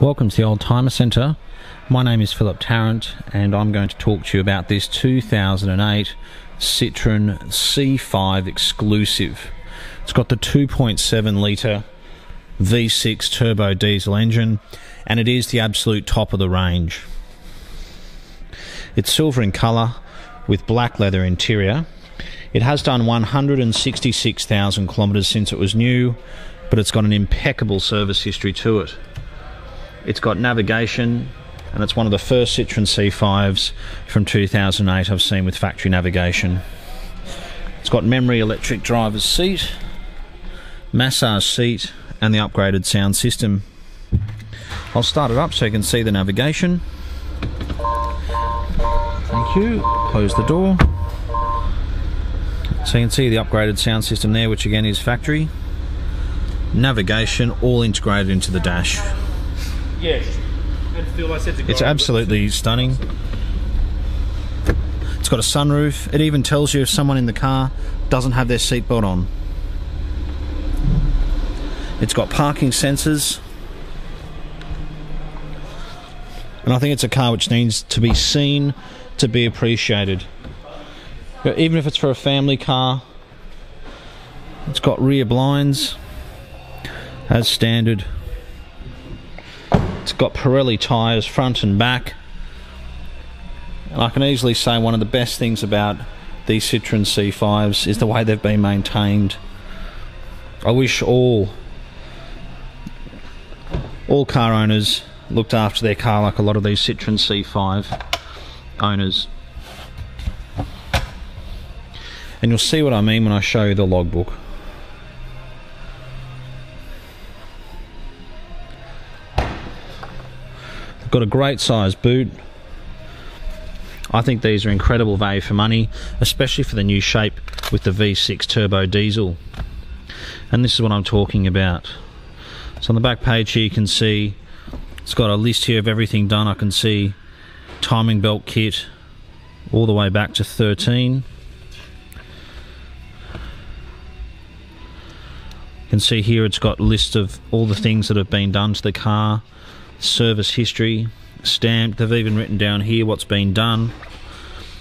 Welcome to the Oldtimer Centre. My name is Philip Tarrant, and I'm going to talk to you about this 2008 Citroen C5 exclusive. It's got the 2.7 litre V6 turbo diesel engine, and it is the absolute top of the range. It's silver in colour with black leather interior. It has done 166,000 kilometres since it was new, but it's got an impeccable service history to it. It's got navigation, and it's one of the first Citroen C5s from 2008 I've seen with factory navigation. It's got memory electric driver's seat, massage seat, and the upgraded sound system. I'll start it up so you can see the navigation. Thank you. Close the door. So you can see the upgraded sound system there, which again is factory. Navigation all integrated into the dash. Yes. And Phil, I said to It's absolutely stunning. It's got a sunroof. It even tells you if someone in the car doesn't have their seatbelt on. It's got parking sensors. And I think it's a car which needs to be seen to be appreciated. But even if it's for a family car, it's got rear blinds as standard. Got Pirelli tyres front and back. And I can easily say one of the best things about these Citroen C5s is the way they've been maintained. I wish all all car owners looked after their car like a lot of these Citroen C5 owners. And you'll see what I mean when I show you the logbook. Got a great size boot. I think these are incredible value for money, especially for the new shape with the V6 turbo diesel. And this is what I'm talking about. So on the back page here you can see it's got a list here of everything done. I can see timing belt kit all the way back to 13. You can see here it's got a list of all the things that have been done to the car, service history, stamped. They've even written down here what's been done.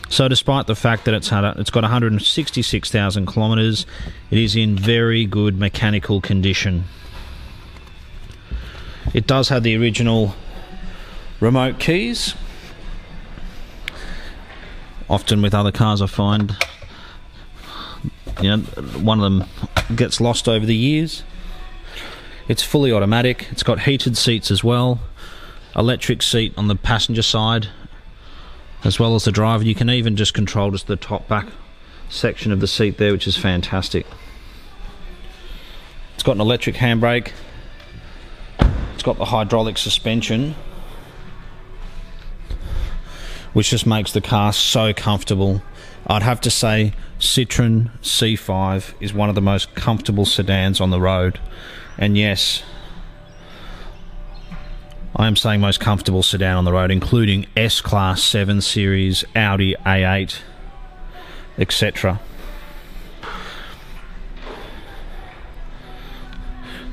So, despite the fact that it's had a, it's got 166,000 kilometres, it is in very good mechanical condition. It does have the original remote keys. Often with other cars, I find you know one of them gets lost over the years. It's fully automatic. It's got heated seats as well, electric seat on the passenger side, as well as the driver. You can even just control just the top back section of the seat there, which is fantastic. It's got an electric handbrake. It's got the hydraulic suspension, which just makes the car so comfortable. I'd have to say Citroen C5 is one of the most comfortable sedans on the road. And yes, I am saying most comfortable sedan on the road, including S Class 7 Series, Audi A8, etc.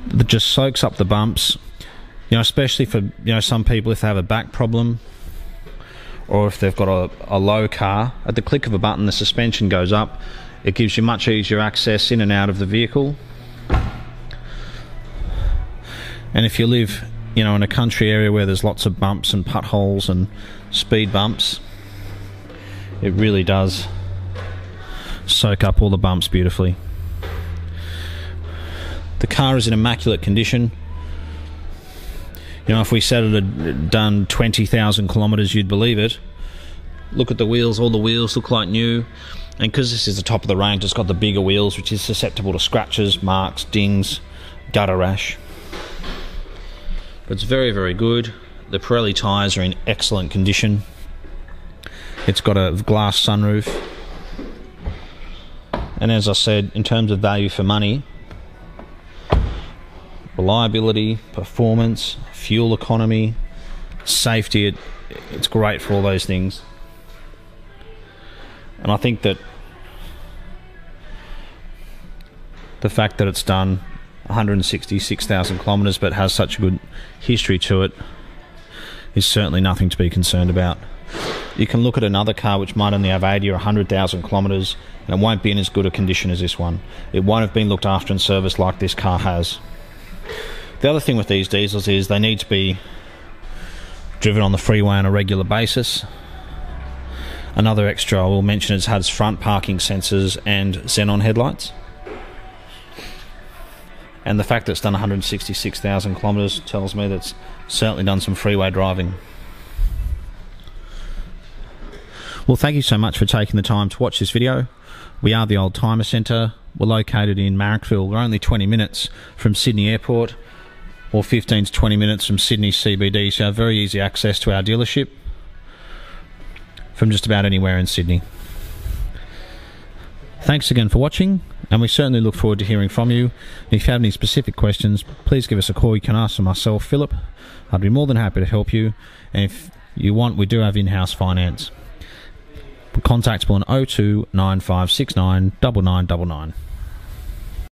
That just soaks up the bumps, you know, especially for you know some people if they have a back problem or if they've got a, a low car. At the click of a button, the suspension goes up. It gives you much easier access in and out of the vehicle. And if you live, you know, in a country area where there's lots of bumps and potholes and speed bumps, it really does soak up all the bumps beautifully. The car is in immaculate condition. You know, if we said it had done 20,000 kilometres, you'd believe it. Look at the wheels, all the wheels look like new. And because this is the top of the range, it's got the bigger wheels, which is susceptible to scratches, marks, dings, gutter rash. But it's very, very good. The Pirelli tyres are in excellent condition. It's got a glass sunroof. And as I said, in terms of value for money, reliability, performance, fuel economy, safety, it, it's great for all those things. And I think that the fact that it's done 166,000 kilometres, but has such a good history to it, is certainly nothing to be concerned about. You can look at another car which might only have 80 or 100,000 kilometres and it won't be in as good a condition as this one. It won't have been looked after and serviced like this car has. The other thing with these diesels is they need to be driven on the freeway on a regular basis. Another extra I will mention is has front parking sensors and xenon headlights. And the fact that it's done 166,000 kilometres tells me that it's certainly done some freeway driving. Well, thank you so much for taking the time to watch this video. We are the Oldtimer Centre. We're located in Marrickville. We're only 20 minutes from Sydney Airport or 15 to 20 minutes from Sydney CBD, so very easy access to our dealership from just about anywhere in Sydney. Thanks again for watching, and we certainly look forward to hearing from you. If you have any specific questions, please give us a call. You can ask for myself, Philip. I'd be more than happy to help you. And if you want, we do have in house finance contactable on 02 9569 9999.